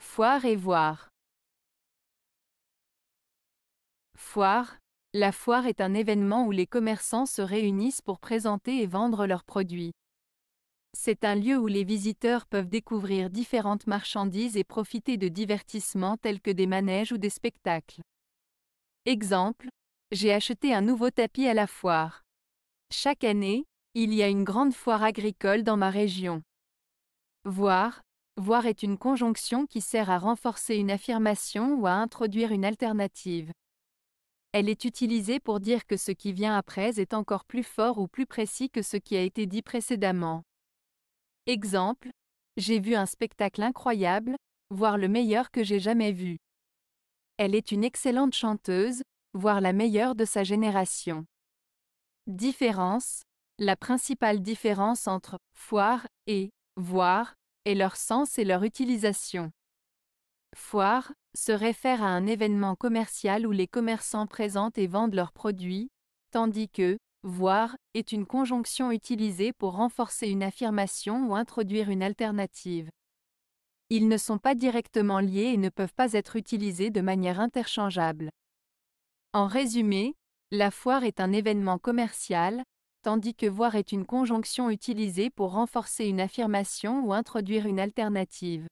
Foire et voir. Foire. La foire est un événement où les commerçants se réunissent pour présenter et vendre leurs produits. C'est un lieu où les visiteurs peuvent découvrir différentes marchandises et profiter de divertissements tels que des manèges ou des spectacles. Exemple, j'ai acheté un nouveau tapis à la foire. Chaque année, il y a une grande foire agricole dans ma région. Voir, voir est une conjonction qui sert à renforcer une affirmation ou à introduire une alternative. Elle est utilisée pour dire que ce qui vient après est encore plus fort ou plus précis que ce qui a été dit précédemment. Exemple, j'ai vu un spectacle incroyable, voire le meilleur que j'ai jamais vu. Elle est une excellente chanteuse, voire la meilleure de sa génération. Différence, la principale différence entre foire et voir est leur sens et leur utilisation. Foire se réfère à un événement commercial où les commerçants présentent et vendent leurs produits, tandis que voir est une conjonction utilisée pour renforcer une affirmation ou introduire une alternative. Ils ne sont pas directement liés et ne peuvent pas être utilisés de manière interchangeable. En résumé, la foire est un événement commercial, tandis que voir est une conjonction utilisée pour renforcer une affirmation ou introduire une alternative.